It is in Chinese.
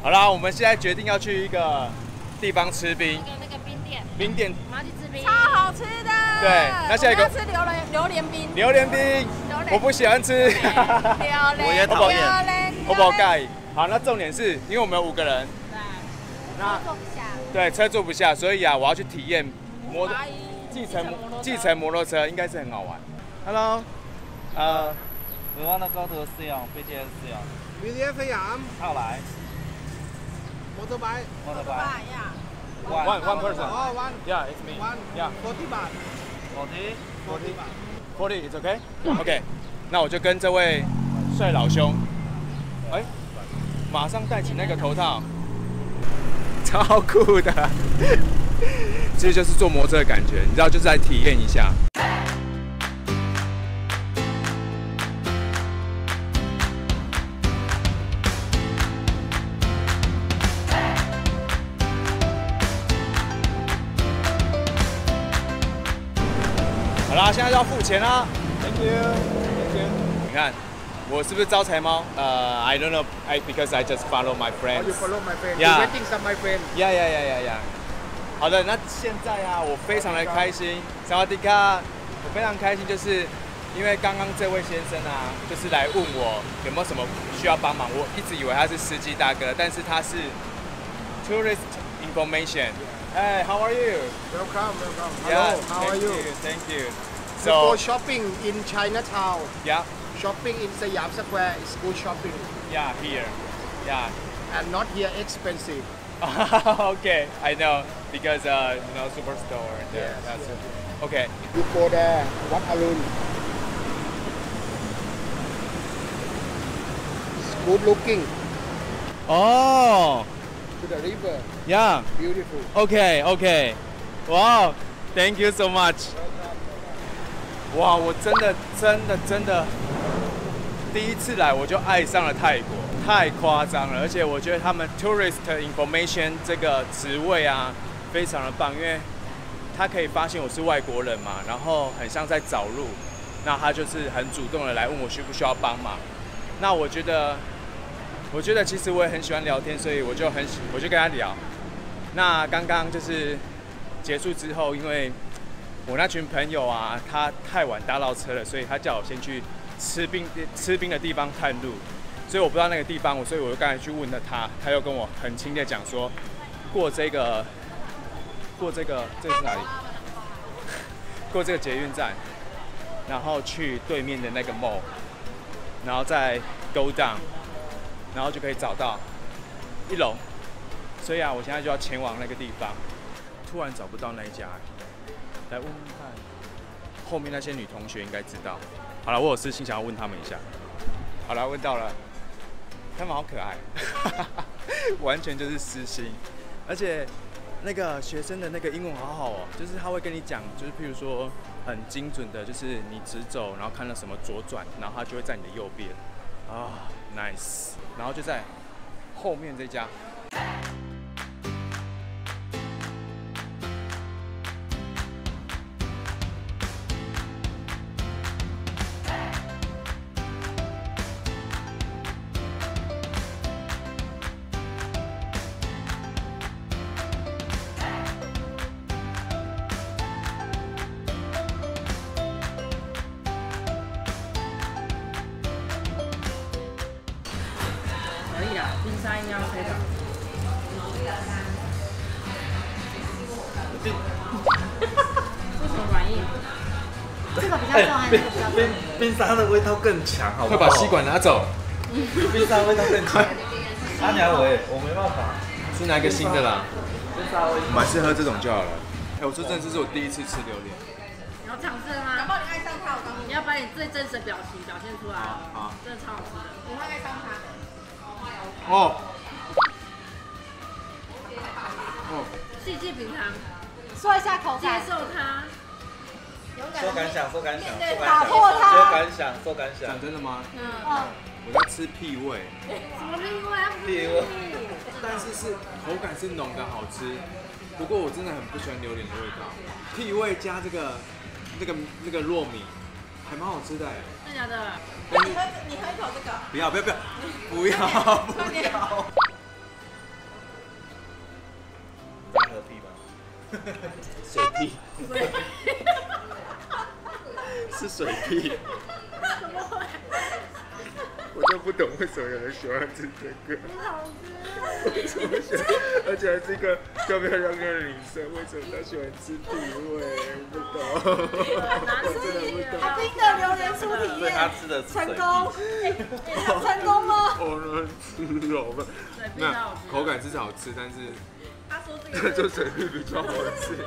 好啦，我们现在决定要去一个地方吃冰，一个那个冰店，冰店，我们要去吃冰，超好吃的。对，那下一个。吃榴莲榴莲冰，榴莲。冰，我不喜欢吃，榴莲，我也讨厌，我不盖。好，那重点是因为我们有五个人，对，那坐不下，对，车坐不下，所以啊，我要去体验摩托，继承继承摩托车。应该是很好玩。Hello，呃，我要的高德斯呀，飞机是呀，明天飞呀，好来。Motorbike. one one person，oneyeahitmeoneyeah Forty baht. Forty. Forty baht. Forty. It's okay. Okay. 那我就跟这位帅老兄，哎，马上戴起那个头套，超酷的，这就是坐摩托的感觉，你知道，就是来体验一下。啦，现在就要付钱啦。Thank you. Thank you. 你看，我是不是招财猫？呃、i don't know. I because I just follow my friends. you follow my friend Yeah. you waiting some my friend 呀呀呀呀呀！好的，那现在啊，我非常的开心，萨瓦迪卡，我非常开心，就是因为刚刚这位先生啊，就是来问我有没有什么需要帮忙。我一直以为他是司机大哥，但是他是 tourist information。哎、h how are you? welcome welcome Yeah, hello how are thank you Thank you. you go So shopping in Chinatown yeah, shopping in Siam Square is good shopping yeah, here, yeah. and not here expensive okay, I know because uh, you know superstore. and there. Yes, That's yes, it. Okay. you go there Wat Arun it's good looking Oh, to the river yeah. beautiful OK OK，哇、t h a n k you so much。哇，我真的真的真的第一次来我就爱上了泰国，太夸张了，而且我觉得他们 tourist information 这个职位啊非常的棒，因为他可以发现我是外国人嘛，然后很像在找路，那他就是很主动的来问我需不需要帮忙。那我觉得，我觉得其实我也很喜欢聊天，所以我就很喜我就跟他聊。那刚刚就是结束之后，因为我那群朋友啊，他太晚搭到车了，所以他叫我先去吃冰吃冰的地方探路，所以我不知道那个地方，我所以我就刚才去问了他，他又跟我很亲切讲说，过这个过这个这是哪里？过这个捷运站，然后去对面的那个 mall，然后再 go down，然后就可以找到一楼。所以啊，我现在就要前往那个地方。突然找不到那一家，来问问看，后面那些女同学应该知道。好了，我有私信想要问他们一下。好了，问到了，他们好可爱，完全就是私心，而且那个学生的那个英文好好哦，就是他会跟你讲，就是譬如说很精准的，就是你直走，然后看到什么左转，然后他就会在你的右边。啊，nice，然后就在后面这家。冰沙应该 OK 的。为什么反应？这个比较重还是这个比较重？冰冰沙的味道更强，好不好？快把吸管拿走，冰沙味道更强。阿娘喂，我没办法，是拿一个新的啦。冰沙味我们还是喝这种就好了。哎、我说真的，这是我第一次吃榴莲。你要尝试了吗？然后你爱上他，我告诉你，你要把你最真实的表情表现出来哦。好真的超好吃的。你会爱上他的。哦。哦，细细品尝，说一下口接，受它。说感想，说感想，面对说感想，打破它说感想，说感想讲。真的吗？嗯，嗯，我在吃屁味，什么屁味啊？屁味但是是口感是浓的，好吃。不过我真的很不喜欢榴莲的味道，屁味加这个那个那个糯米，还蛮好吃的哎，真的？那你喝，你喝一口这个。不要不要不要，不要 不要。你喝必嘛？水屁，是水屁。怎么会？我就不懂为什么有人喜欢吃这个，为什么喜欢，而且还是一个漂漂亮亮的女生，为什么她喜欢吃屁味？我不懂，我真的不懂。阿斌的榴莲酥体验吃的。成功，成功吗？我能吃哦，不，水屁那口感是好吃，但是他说这个 就水屁比较好吃。